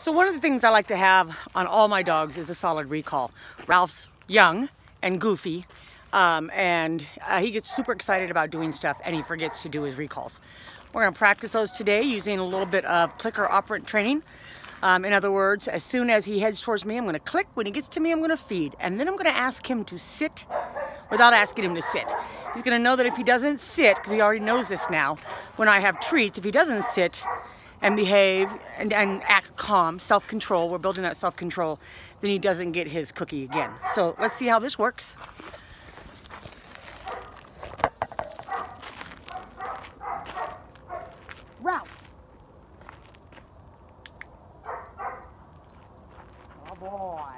So one of the things I like to have on all my dogs is a solid recall. Ralph's young and goofy, um, and uh, he gets super excited about doing stuff and he forgets to do his recalls. We're gonna practice those today using a little bit of clicker operant training. Um, in other words, as soon as he heads towards me, I'm gonna click. When he gets to me, I'm gonna feed. And then I'm gonna ask him to sit without asking him to sit. He's gonna know that if he doesn't sit, because he already knows this now, when I have treats, if he doesn't sit, and behave and, and act calm, self-control, we're building that self-control, then he doesn't get his cookie again. So let's see how this works. Ralph. Oh boy.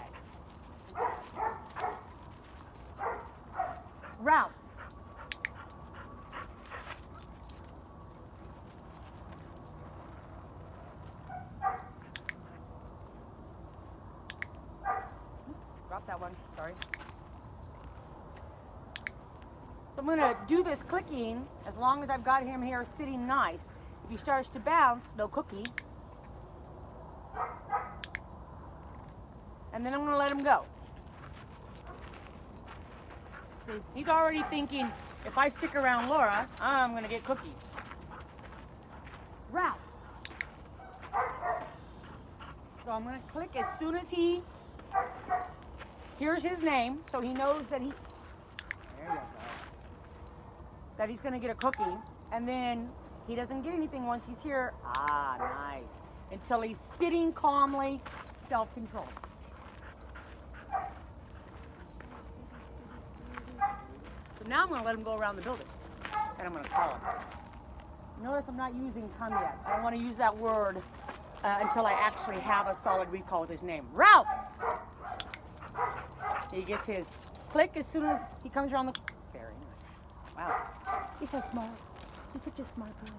That one, sorry. So I'm gonna do this clicking as long as I've got him here sitting nice. If he starts to bounce, no cookie. And then I'm gonna let him go. See, he's already thinking, if I stick around Laura, I'm gonna get cookies. Ralph. So I'm gonna click as soon as he Here's his name, so he knows that he, that he's gonna get a cookie, and then he doesn't get anything once he's here. Ah, nice. Until he's sitting calmly, self-controlled. So now I'm gonna let him go around the building, and I'm gonna call him. Notice I'm not using come yet. I don't wanna use that word uh, until I actually have a solid recall with his name. Ralph! He gets his click as soon as he comes around the... Very nice. Wow. He's so smart. He's such a smart boy.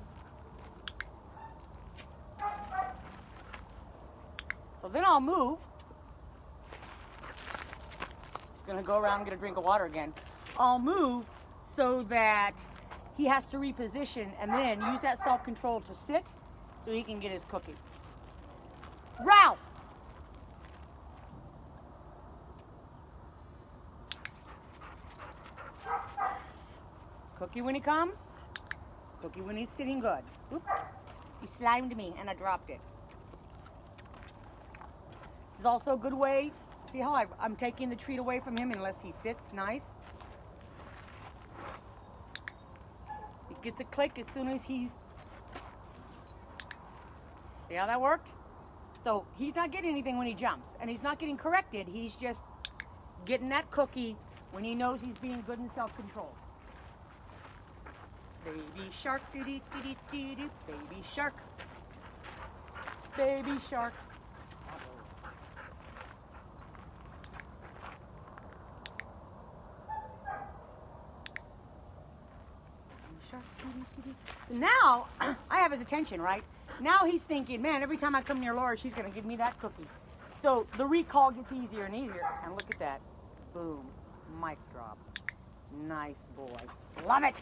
So then I'll move. He's gonna go around and get a drink of water again. I'll move so that he has to reposition and then use that self-control to sit so he can get his cookie. Ralph! Cookie when he comes, cookie when he's sitting good. Oops, you slimed me and I dropped it. This is also a good way, see how I, I'm taking the treat away from him unless he sits nice. He gets a click as soon as he's, see how that worked? So he's not getting anything when he jumps and he's not getting corrected. He's just getting that cookie when he knows he's being good and self-controlled. Baby shark, doo doo doo doo doo baby shark. Baby shark. So now I have his attention, right? Now he's thinking, man, every time I come near Laura, she's gonna give me that cookie. So the recall gets easier and easier. And look at that. Boom. Mic drop. Nice boy. Love it.